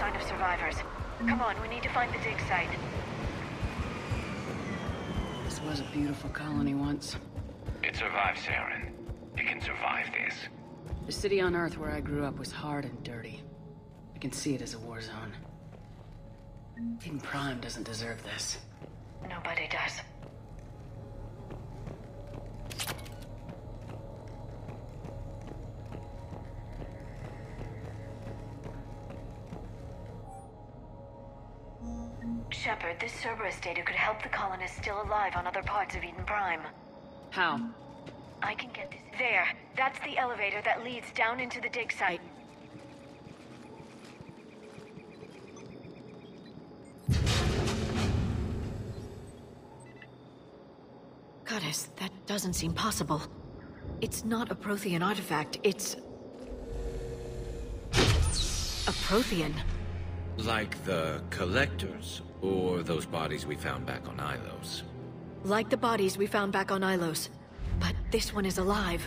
sign of survivors. Come on, we need to find the dig site. This was a beautiful colony once. It survived, Saren. It can survive this. The city on Earth where I grew up was hard and dirty. I can see it as a war zone. Eden Prime doesn't deserve this. Nobody does. Shepard, this Cerberus data could help the colonists still alive on other parts of Eden Prime. How? I can get this. There. That's the elevator that leads down into the dig site. Goddess, that doesn't seem possible. It's not a Prothean artifact, it's... A Prothean. Like the Collectors, or those bodies we found back on Ilos. Like the bodies we found back on Ilos. But this one is alive.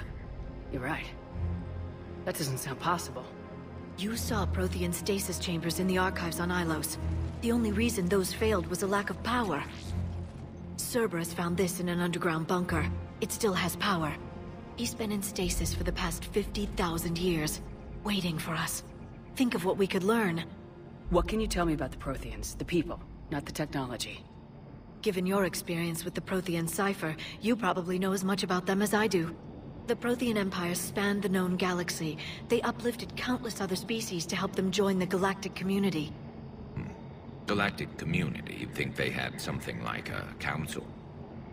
You're right. That doesn't sound possible. You saw Prothean stasis chambers in the archives on Ilos. The only reason those failed was a lack of power. Cerberus found this in an underground bunker. It still has power. He's been in stasis for the past 50,000 years, waiting for us. Think of what we could learn. What can you tell me about the Protheans, the people, not the technology? Given your experience with the Prothean cipher, you probably know as much about them as I do. The Prothean Empire spanned the known galaxy. They uplifted countless other species to help them join the galactic community. Hmm. Galactic community, you'd think they had something like a council.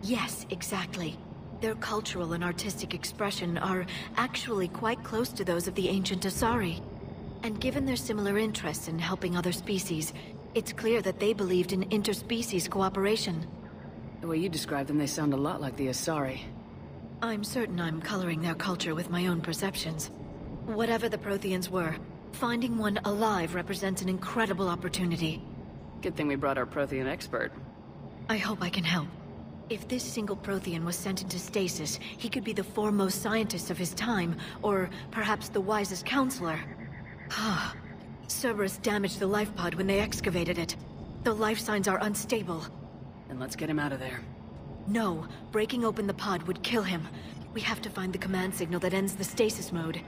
Yes, exactly. Their cultural and artistic expression are actually quite close to those of the ancient Asari. And given their similar interests in helping other species, it's clear that they believed in interspecies cooperation. The way you describe them, they sound a lot like the Asari. I'm certain I'm coloring their culture with my own perceptions. Whatever the Protheans were, finding one alive represents an incredible opportunity. Good thing we brought our Prothean expert. I hope I can help. If this single Prothean was sent into stasis, he could be the foremost scientist of his time, or perhaps the wisest counselor. Ah, Cerberus damaged the life pod when they excavated it. The life signs are unstable. Then let's get him out of there. No, breaking open the pod would kill him. We have to find the command signal that ends the stasis mode.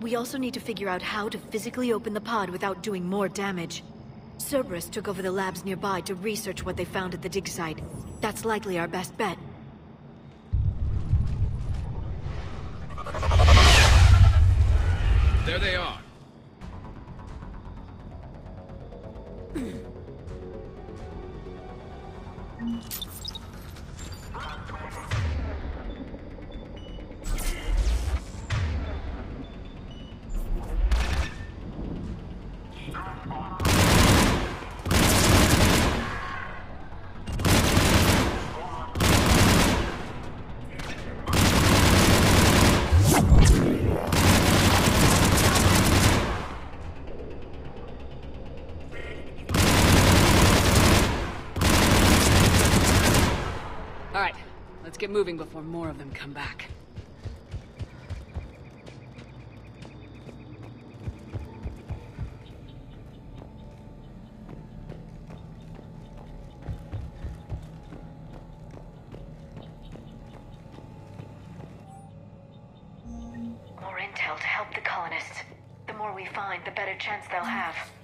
We also need to figure out how to physically open the pod without doing more damage. Cerberus took over the labs nearby to research what they found at the dig site. That's likely our best bet. There they are. Before more of them come back. More intel to help the colonists. The more we find, the better chance they'll have.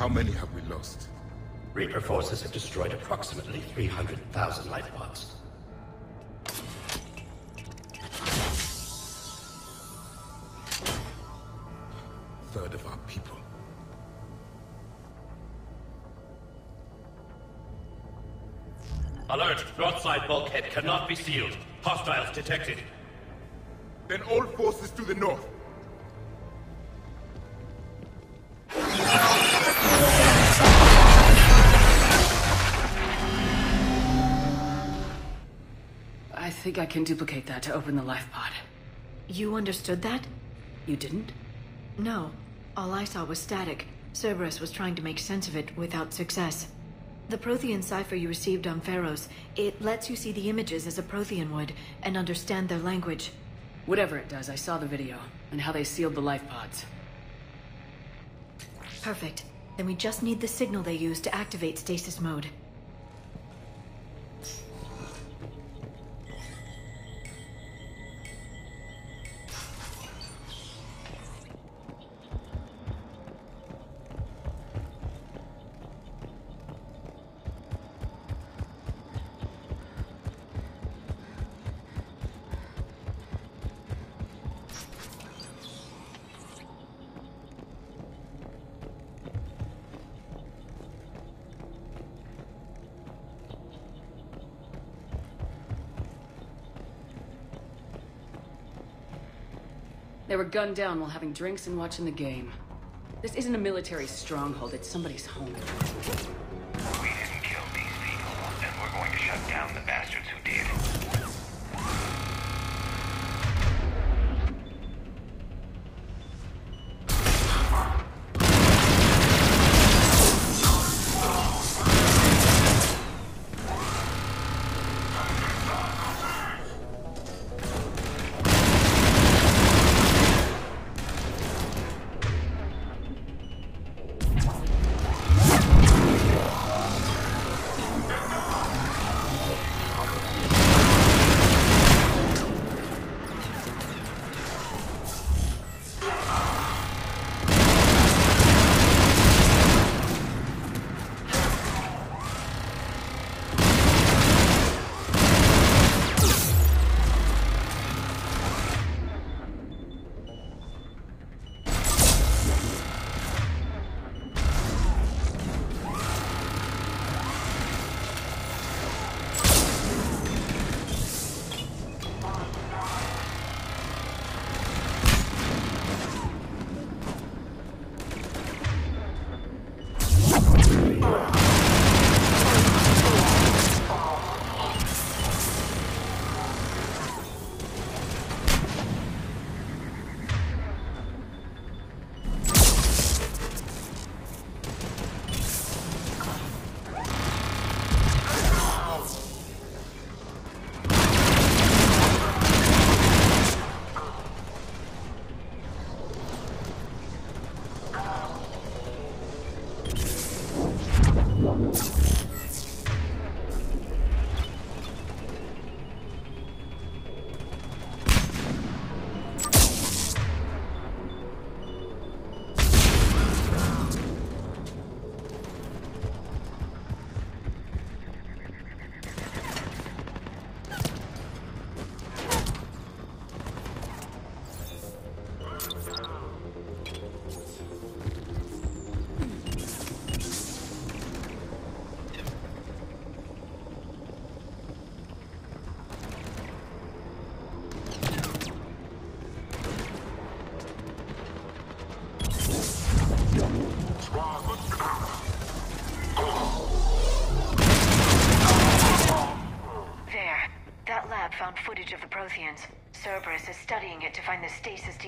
How many have we lost? Reaper forces have destroyed approximately 300,000 life pods. Third of our people. Alert! Broadside bulkhead cannot be sealed. Hostiles detected. Then all forces to the north. Think I can duplicate that to open the life pod. You understood that? You didn't? No. All I saw was static. Cerberus was trying to make sense of it without success. The Prothean cipher you received on Feros, it lets you see the images as a Prothean would and understand their language. Whatever it does, I saw the video and how they sealed the life pods. Perfect. Then we just need the signal they use to activate stasis mode. They were gunned down while having drinks and watching the game. This isn't a military stronghold, it's somebody's home. We didn't kill these people, and we're going to shut down the bastards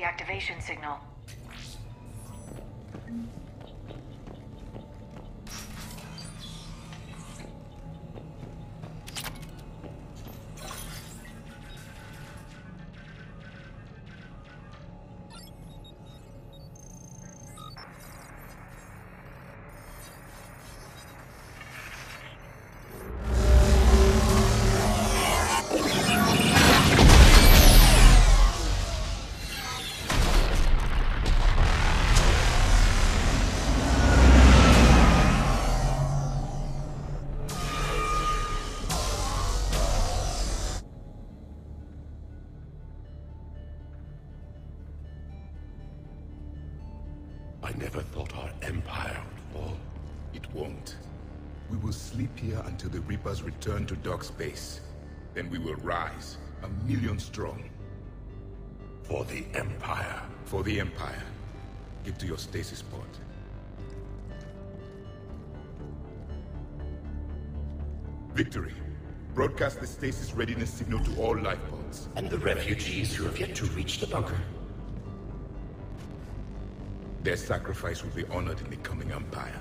deactivation signal. Dark Space. Then we will rise, a million strong. For the Empire. For the Empire. Get to your stasis pod. Victory. Broadcast the stasis readiness signal to all life pods. And the refugees who have yet to reach the bunker. Their sacrifice will be honored in the coming Empire.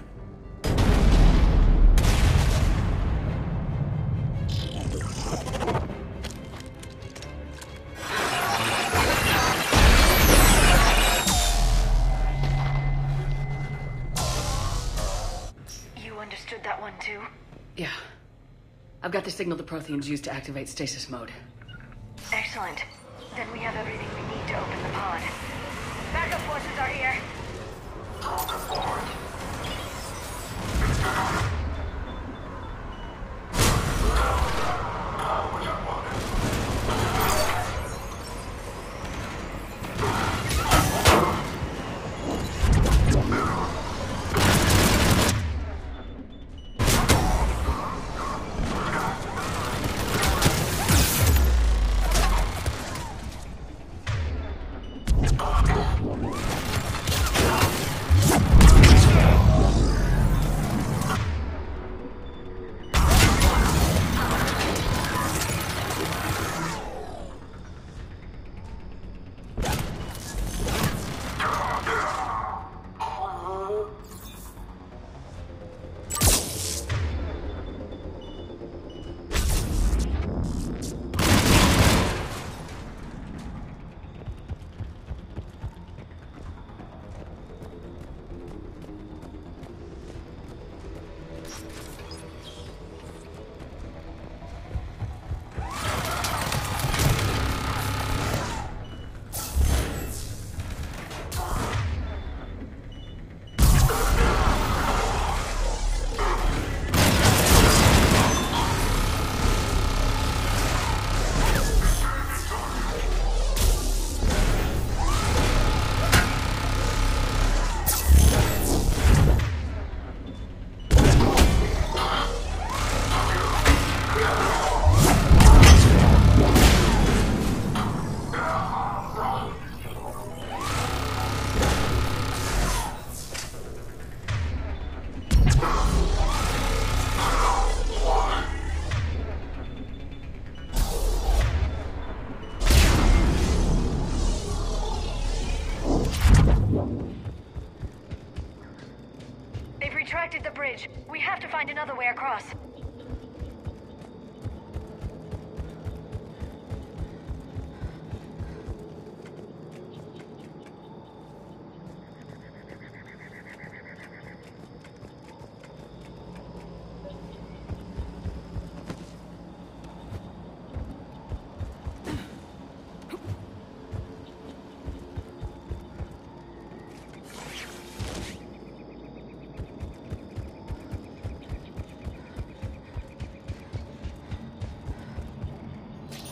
Signal the Protheans use to activate stasis mode. Excellent.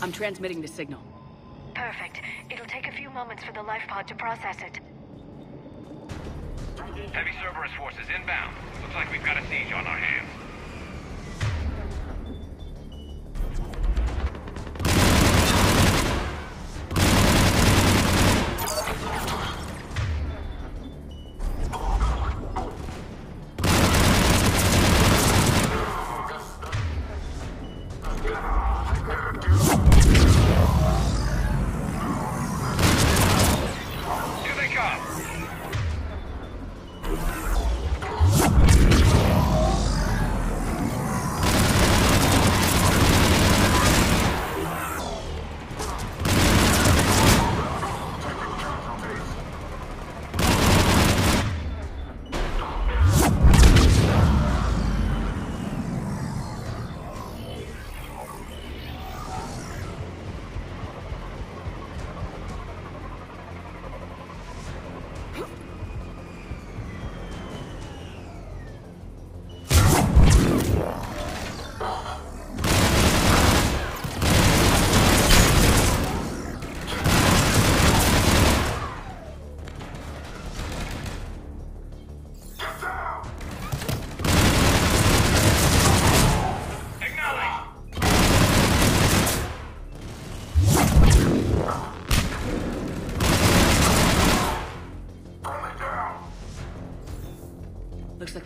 I'm transmitting the signal. Perfect. It'll take a few moments for the life pod to process it. Heavy Cerberus forces inbound. Looks like we've got a siege on our hands.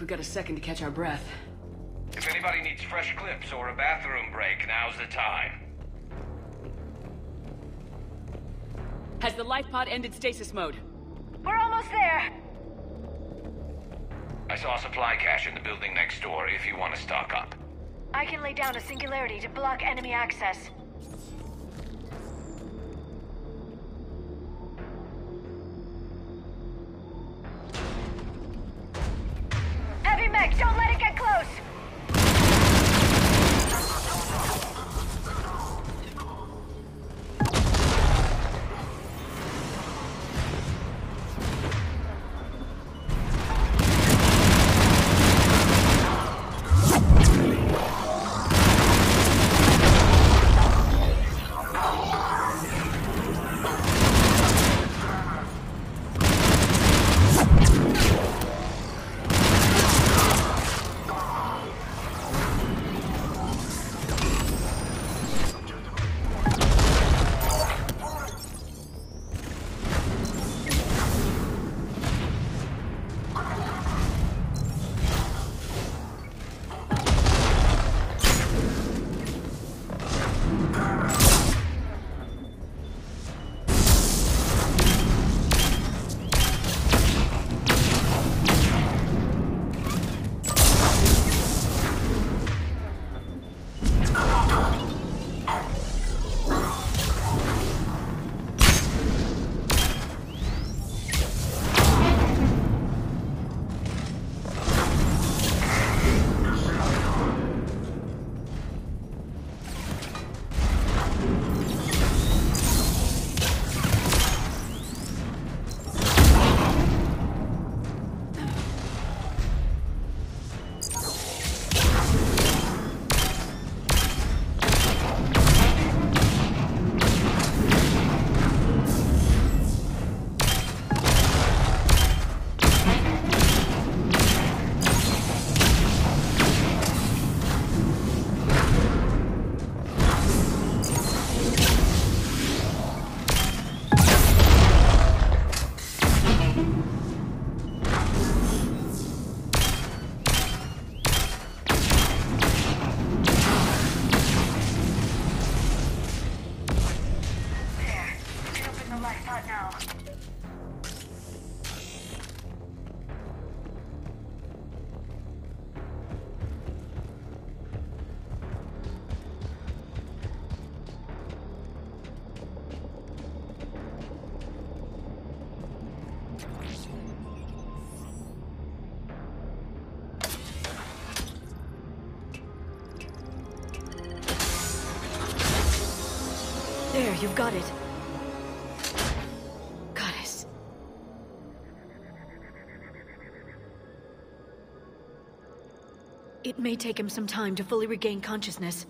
Looks like got a second to catch our breath. If anybody needs fresh clips or a bathroom break, now's the time. Has the life pod ended stasis mode? We're almost there. I saw a supply cache in the building next door if you want to stock up. I can lay down a singularity to block enemy access. Don't let it get close! You've got it. Goddess. It may take him some time to fully regain consciousness.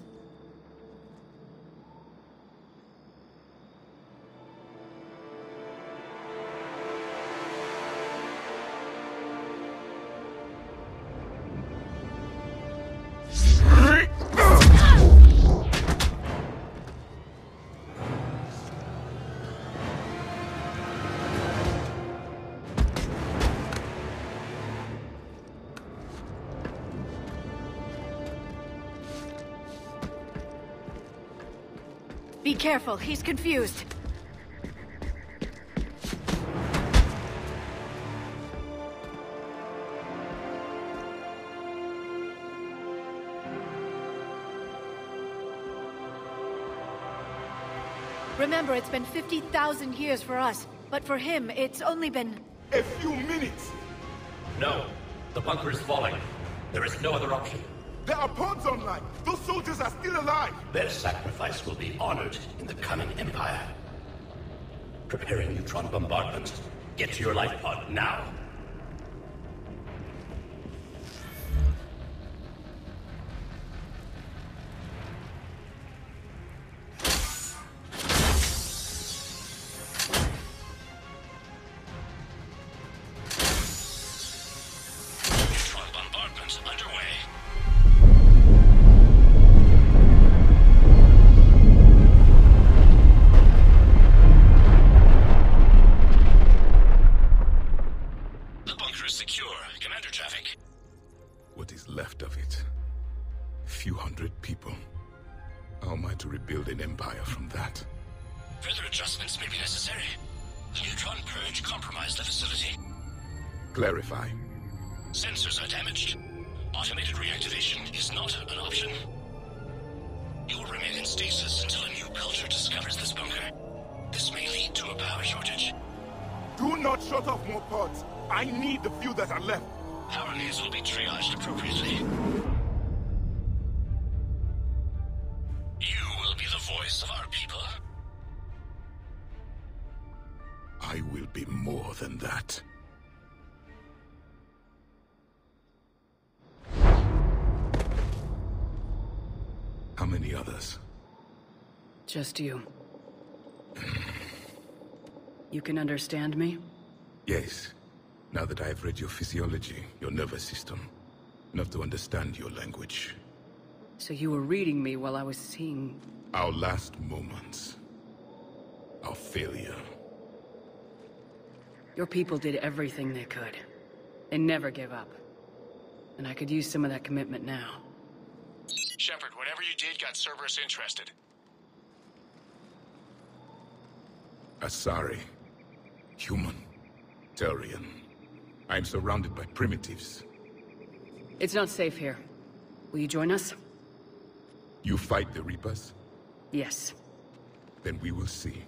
Be careful, he's confused. Remember, it's been 50,000 years for us, but for him, it's only been... A few minutes! No. The bunker is falling. There is no other option. There are pods online! Those soldiers are still alive! Their sacrifice will be honored in the coming Empire. Preparing neutron bombardment. Get to your life pod now. Clarify. Sensors are damaged. Automated reactivation is not an option. You will remain in stasis until a new culture discovers this bunker. This may lead to a power shortage. Do not shut off more pods. I need the few that are left. Power needs will be triaged appropriately. You will be the voice of our people. I will be more than that. Just you. You can understand me? Yes. Now that I have read your physiology, your nervous system, enough to understand your language. So you were reading me while I was seeing... Our last moments. Our failure. Your people did everything they could. They never gave up. And I could use some of that commitment now. Shepard, whatever you did got Cerberus interested. Asari. Human. Turian. I am surrounded by primitives. It's not safe here. Will you join us? You fight the Reapers? Yes. Then we will see.